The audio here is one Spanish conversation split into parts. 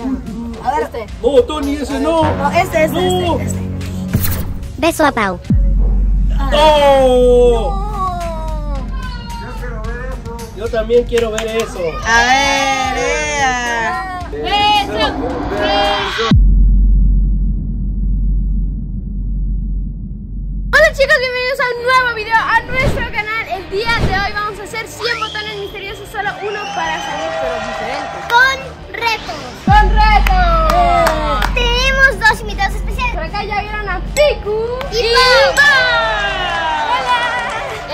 A ver. Este. No, Tony, ese no. No, este, este, No. este, este. Beso a Pau. ¡No! Yo también quiero ver eso. A ver, ea. Hola chicos, bienvenidos a un nuevo video a nuestro canal. El día de hoy vamos a hacer 100 botones misteriosos, solo uno para salir, pero diferentes. Con retos. Tenemos dos invitados especiales. Por acá ya vieron a Piku Y Pau. Hola.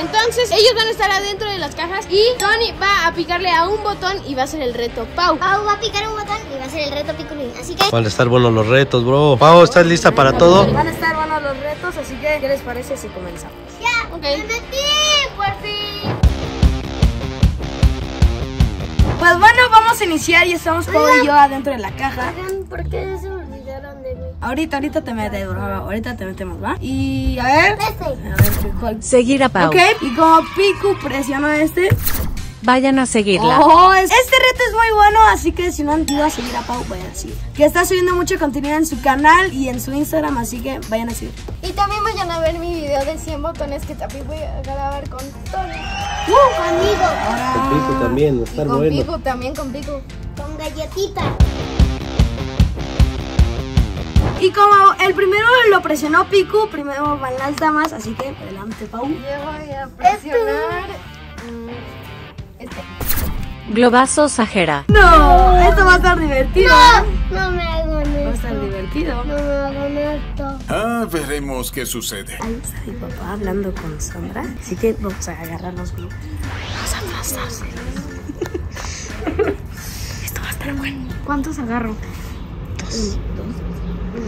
Entonces, ellos van a estar adentro de las cajas y Tony va a picarle a un botón y va a ser el reto Pau. Pau va a picar un botón y va a ser el reto piculín. Así que Van a estar buenos los retos, bro. Pau, ¿estás lista para todo? Van a estar buenos los retos, así que ¿qué les parece si comenzamos? ya. Ok. Me metí, por fin. Pues bueno, vamos a iniciar y estamos Pau y yo adentro de la caja. Oigan, ¿por qué se olvidaron de mí? Ahorita, ahorita te metes, bro. Ahorita te metemos, ¿va? Y a ver. Este. A ver, ¿cuál? Seguir a Pau. Ok, y como Piku presiona este. Vayan a seguirla. Oh, es- este reto es muy bueno, así que si no han ido a seguir a Pau, vayan a seguir. Que está subiendo mucho contenido en su canal y en su Instagram, así que vayan a seguir. Y también vayan a ver mi video de 100 botones que también voy a grabar con Tony. Uh, conmigo. Ahora. Pico también, estar con bueno. Piku, también con Piku. Con galletita. Y como el primero lo presionó Piku, primero van las damas, así que adelante, Pau. Yo voy a presionar. mm, Este. Globazos ajera. No, esto va a estar divertido. No me hagan Va a esto. estar divertido. No me hagan esto. Ah, veremos qué sucede. Ahí está mi papá hablando con Sandra, así que vamos a agarrarnos bien. Vamos a aplastárselos. Esto va a estar bueno. ¿Cuántos agarro? Dos. ¿Qué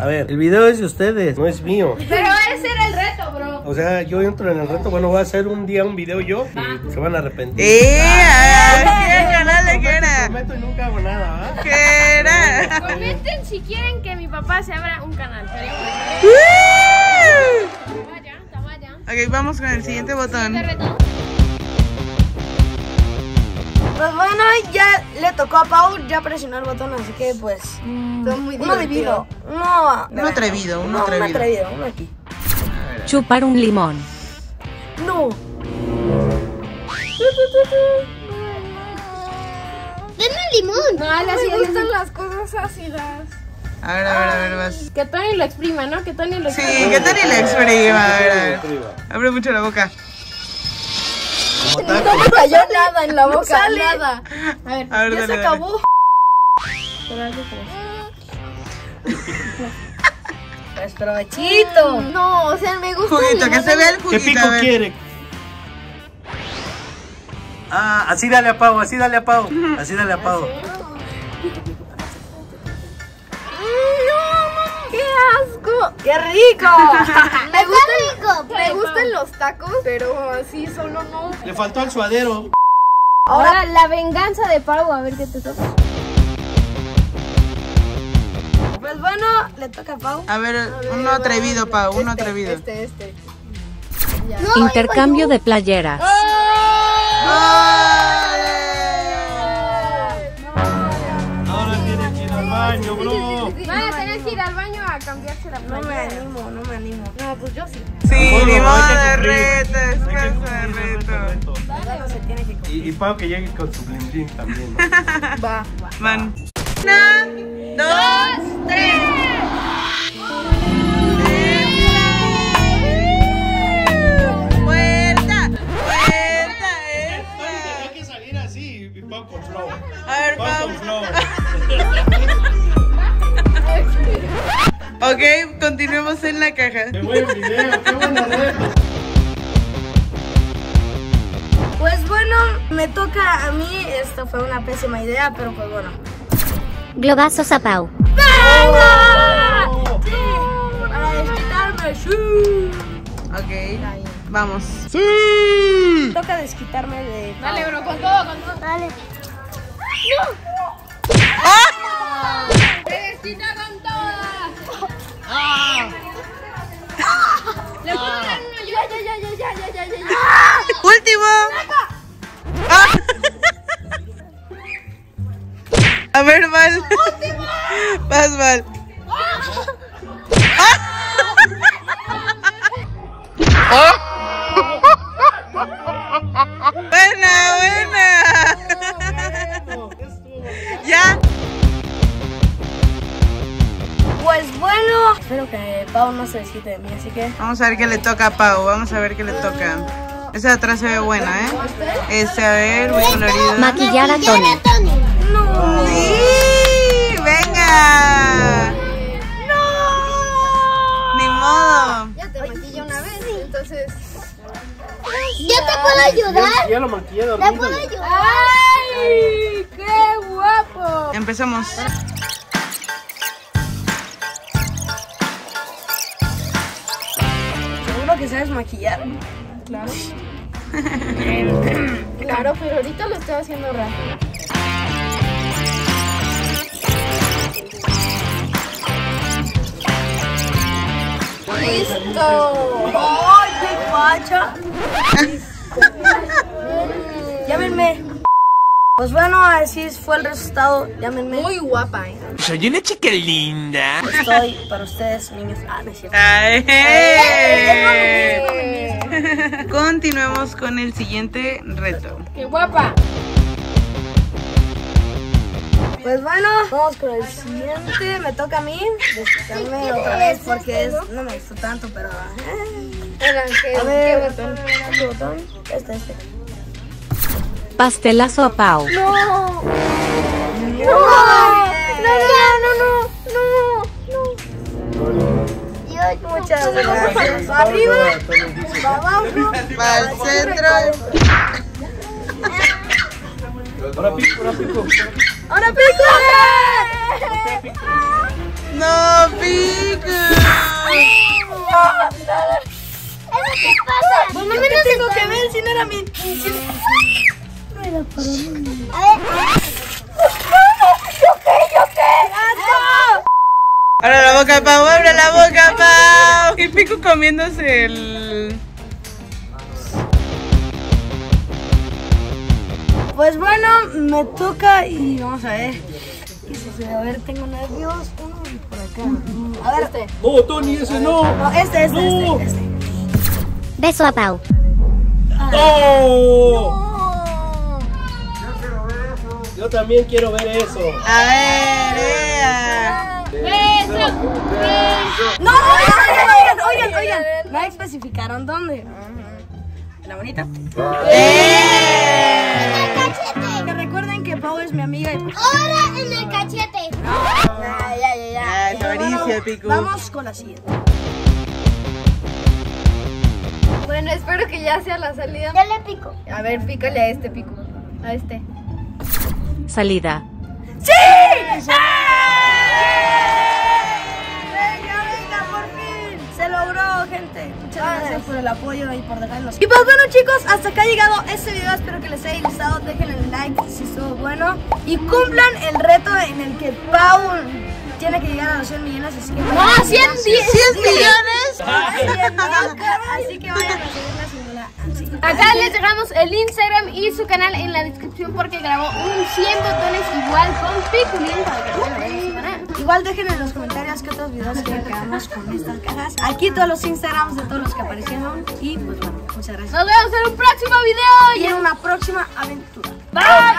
A ver, el video es de ustedes, no es mío. Pero ese era el reto, bro. O sea, yo entro en el reto, bueno, voy a hacer un día un video yo y se van a arrepentir. ¿Qué canal de qué Prometo, era? prometo y nunca hago nada, ¿ah? ¿Qué era? Comenten si quieren que mi papá se abra un canal. Vaya, vaya. Ok, vamos con el siguiente botón. Este. Pues bueno, ya le tocó a Pau, ya presionó el botón, así que pues. Son muy Uno divido. No. Un atrevido, un No, un atrevido. atrevido, uno aquí. Chupar un limón. No. Denme limón. No, a las me gustan las cosas ácidas. A ver, a ver, a ver, vas. Que Tony lo exprima, ¿no? Que Tony lo Sí, exprima. ¿qué tal y le exprima? A ver, a ver. Abre mucho la boca. No me cayó nada en la boca, nada. A ver, A ver, ya dale, se dale. acabó. Como- Pues provechito. No, o sea, me gusta. Juguito, el que se vea el ¿Qué juguito. pico A ver. quiere? Ah, así dale a Pau, así dale a Pau. Así dale a Pau. ¡Qué asco! ¡Qué rico! Me gustan, rico, me gustan los tacos, pero así solo no. Le faltó el suadero. Ahora la venganza de Pau, a ver qué te toca. Pues bueno, le toca a Pau. A ver, uno atrevido, Pau, uno atrevido. Este, este. Intercambio de playeras. Ahora tiene que ir al baño, bro. Van a tener que ir al baño a cambiarse la No me playera. animo, no me animo. No, pues yo sí. Sí, ni modo de reto, cosa de reto. reto. Se tiene que Y, y Pau que llegue con su blin blin también. ¿no? Va. Van. Una, dos, tres. Con flow. A ver, Pau Pau. con flow. Ok, continuemos en la caja. Qué buen video, qué buen reto. Pues bueno, me toca a mí. Esto fue una pésima idea, pero pues bueno. Globazos a Pau. ¡Venga! Sí, para desquitarme. Sí. Ok, vamos. Me toca desquitarme de. Dale, bro, con todo, con todo. Dale. ¡Se desquita con todas! Le puedo dar una ayuda. Ya, ya, ya, ya, ya, ya, ya, ya. ¡Último! Ah. A ver, Val. Vas, Val. Buena, buena. Ya. Pues bueno, espero que Pau no se desquite de mí, así que. Vamos a ver qué le toca a Pau. Vamos a ver qué le toca. Esa de atrás se ve buena, ¿eh? Este, a ver, muy colorido. Maquillar a Tony. Tony. ¡Sí! ¡Venga! ¡Ni modo! Ya te maquillé una vez, entonces. ¿Yo te puedo ayudar? Ya lo maquillé ¿Te puedo ayudar? ¡Ay! ¡Qué guapo! Empezamos. Seguro que sabes maquillar. Claro. claro, pero ahorita lo estoy haciendo rápido. ¡Listo! Llámenme. Pues bueno, así fue el resultado. Llámenme. Muy guapa, ¿eh? Soy una chica linda. Estoy para ustedes, niños. Ah, no es cierto. ¡Ay! Continuemos con el siguiente reto. ¡Qué guapa! Pues bueno, vamos con el siguiente. Me toca a mí desquitarme otra vez porque es, no me gustó tanto, pero. eh. Oigan, ¿qué, A qué ver, botón? ¿qué botón? Este, este. Pastelazo a Pau. ¡No! ¡No! ¡No, no, no, no! no. Muchas gracias. Arriba, para abajo. Va al centro. Ahora pico, ahora pico. ¡Ahora pico! ¿Qué pasa? Pues no me tengo que ver si no era mi. A ver. Abre la boca, Pau, abre la boca, Pau. Y pico comiéndose el. Pues bueno, me toca y vamos a ver. ¿Qué sucede? A ver, tengo nervios. Uno por acá. A ver, este. No, Tony, ese no. No, este, este, No. este, este. Beso a Pau. ¡Oh! Yo también quiero ver eso. A ver, ea. ¡Beso! No, oigan, oigan, oigan. No especificaron dónde. La bonita. ¡Eh! Cachete. Que recuerden que Pau es mi amiga pues. Ahora en el cachete. Ya, ya, ya, ya. Bueno, Pico. Vamos con la siguiente. Bueno, espero que ya sea la salida. Ya le pico. A ver, pícale a este pico. A este. Salida. ¡Sí! Venga, venga, por fin. Se logró, gente. Muchas gracias por el apoyo y por dejarnos. Y pues bueno, chicos, hasta acá ha llegado este video. Espero que les haya gustado. Dejen el like si estuvo bueno. Y cumplan el reto en el que Pau tiene que llegar a los 100 millones. Así que ¡No, 100 10! ¿100 millones? Así que Acá les dejamos el Instagram y su canal en la descripción porque grabó un 100 botones igual con Piculín para que lo vean en su canal. Igual dejen en los comentarios qué otros videos quieren que hagamos con estas cajas. Aquí todos los Instagrams de todos los que aparecieron. Y pues bueno, muchas gracias. Nos vemos en un próximo video. Y en una próxima aventura. Bye.